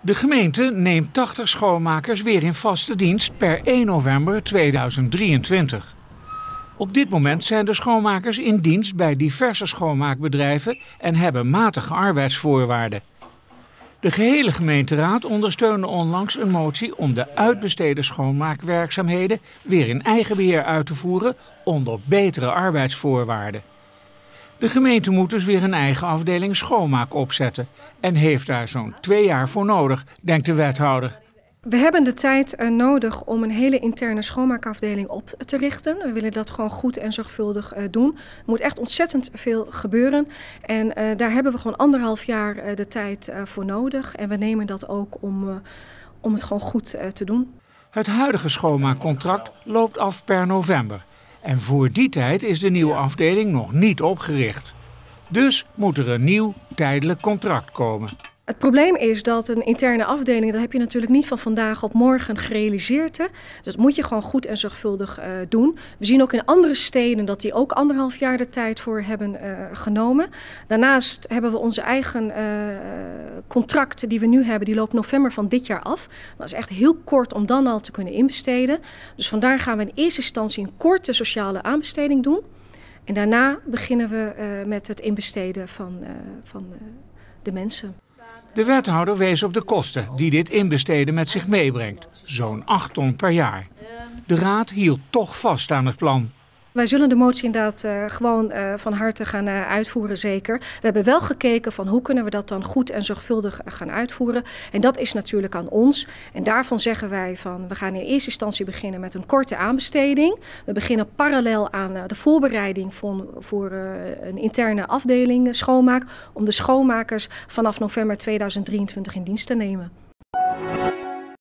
De gemeente neemt 80 schoonmakers weer in vaste dienst per 1 november 2023. Op dit moment zijn de schoonmakers in dienst bij diverse schoonmaakbedrijven en hebben matige arbeidsvoorwaarden. De gehele gemeenteraad ondersteunde onlangs een motie om de uitbesteden schoonmaakwerkzaamheden weer in eigen beheer uit te voeren onder betere arbeidsvoorwaarden. De gemeente moet dus weer een eigen afdeling schoonmaak opzetten en heeft daar zo'n twee jaar voor nodig, denkt de wethouder. We hebben de tijd uh, nodig om een hele interne schoonmaakafdeling op te richten. We willen dat gewoon goed en zorgvuldig uh, doen. Er moet echt ontzettend veel gebeuren. En uh, daar hebben we gewoon anderhalf jaar de tijd voor nodig. En we nemen dat ook om, om het gewoon goed te doen. Het huidige schoonmaakcontract loopt af per november. En voor die tijd is de nieuwe afdeling nog niet opgericht. Dus moet er een nieuw tijdelijk contract komen. Het probleem is dat een interne afdeling, dat heb je natuurlijk niet van vandaag op morgen gerealiseerd. Hè? Dus dat moet je gewoon goed en zorgvuldig uh, doen. We zien ook in andere steden dat die ook anderhalf jaar de tijd voor hebben uh, genomen. Daarnaast hebben we onze eigen uh, contract die we nu hebben, die loopt november van dit jaar af. Dat is echt heel kort om dan al te kunnen inbesteden. Dus vandaar gaan we in eerste instantie een korte sociale aanbesteding doen. En daarna beginnen we met het inbesteden van, van de mensen. De wethouder wees op de kosten die dit inbesteden met zich meebrengt. Zo'n 8 ton per jaar. De raad hield toch vast aan het plan. Wij zullen de motie inderdaad uh, gewoon uh, van harte gaan uh, uitvoeren, zeker. We hebben wel gekeken van hoe kunnen we dat dan goed en zorgvuldig gaan uitvoeren. En dat is natuurlijk aan ons. En daarvan zeggen wij van we gaan in eerste instantie beginnen met een korte aanbesteding. We beginnen parallel aan de voorbereiding voor, voor een interne afdeling schoonmaak. Om de schoonmakers vanaf november 2023 in dienst te nemen.